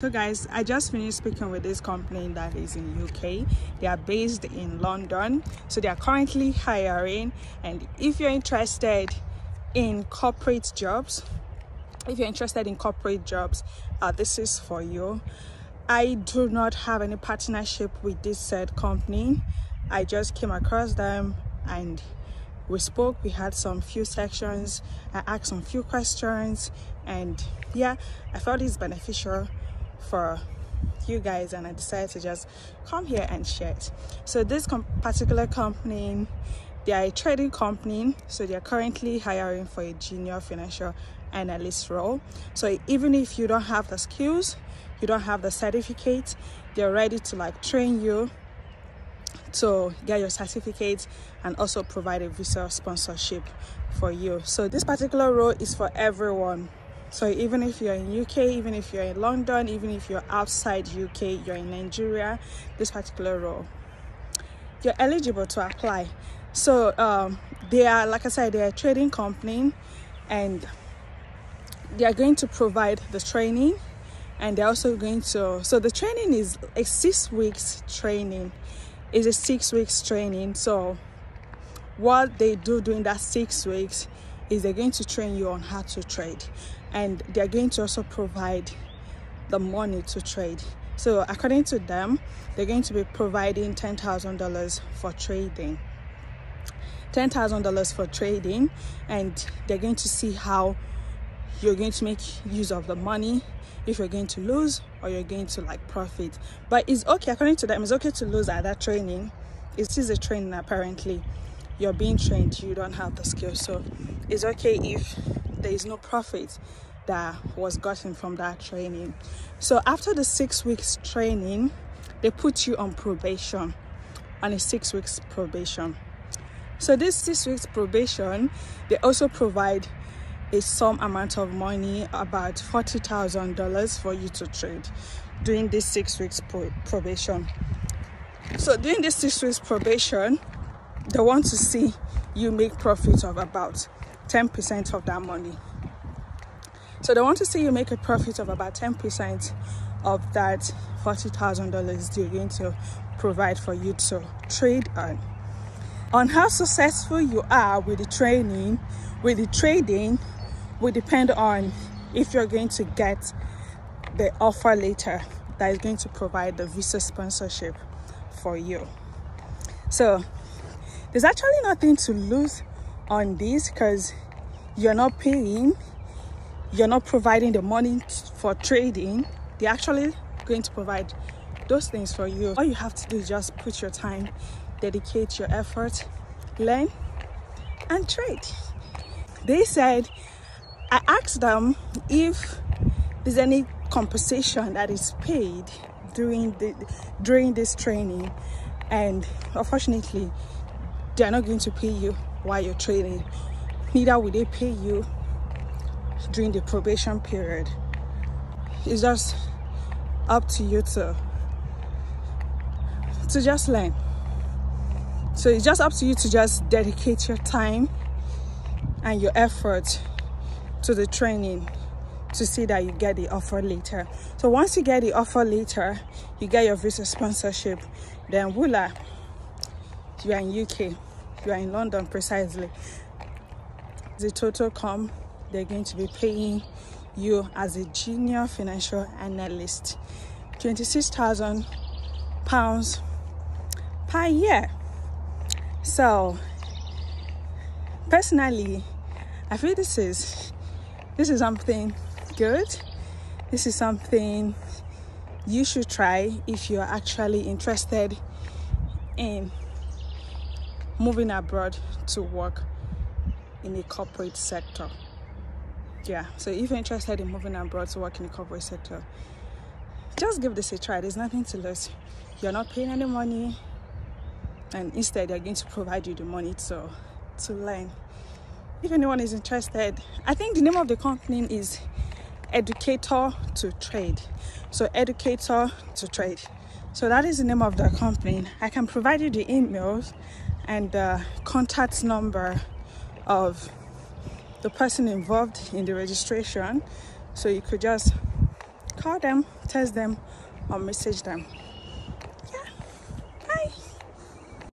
So guys, I just finished speaking with this company that is in UK. They are based in London. So they are currently hiring and if you're interested in corporate jobs, if you're interested in corporate jobs, uh, this is for you. I do not have any partnership with this said company. I just came across them and we spoke we had some few sections i asked some few questions and yeah i thought it's beneficial for you guys and I decided to just come here and share it. So this com particular company, they are a trading company. So they are currently hiring for a junior financial analyst role. So even if you don't have the skills, you don't have the certificate, they're ready to like train you to get your certificate and also provide a visa sponsorship for you. So this particular role is for everyone so even if you're in uk even if you're in london even if you're outside uk you're in nigeria this particular role you're eligible to apply. So um, they are like i said they're a trading company and they are going to provide the training and they're also going to so the training is a six weeks training. Is a six weeks training. So what they do during that six weeks is they're going to train you on how to trade. And they're going to also provide the money to trade. So according to them they're going to be providing $10,000 for trading. $10,000 for trading and they're going to see how you're going to make use of the money if you're going to lose or you're going to like profit. But it's okay according to them it's okay to lose at that training. It is a training apparently you're being trained you don't have the skills so it's okay if there is no profit that was gotten from that training. So after the six weeks training they put you on probation on a six weeks probation. So this six weeks probation they also provide a some amount of money about forty thousand dollars for you to trade during this six weeks pro probation. So during this six weeks probation they want to see you make profit of about 10% of that money. So they want to see you make a profit of about 10% of that $40,000 they're going to provide for you to trade on. On how successful you are with the training, with the trading, will depend on if you're going to get the offer later that is going to provide the visa sponsorship for you. So there's actually nothing to lose on this because you're not paying you're not providing the money for trading. They're actually going to provide those things for you. All you have to do is just put your time dedicate your effort learn and trade. They said i asked them if there's any compensation that is paid during the during this training and unfortunately they're not going to pay you while you're training. Neither will they pay you during the probation period. It's just up to you to to just learn. So it's just up to you to just dedicate your time and your effort to the training to see that you get the offer later. So once you get the offer later you get your visa sponsorship then voila you are in uk you are in London precisely, the total come they're going to be paying you as a junior financial analyst 26,000 pounds per year. So personally, I feel this is this is something good. This is something you should try if you're actually interested in moving abroad to work in the corporate sector. Yeah so if you're interested in moving abroad to work in the corporate sector just give this a try. There's nothing to lose. You're not paying any money and instead they're going to provide you the money to to learn. If anyone is interested i think the name of the company is educator to trade. So educator to trade. So that is the name of the company. I can provide you the emails and the contact number of the person involved in the registration. So you could just call them text them or message them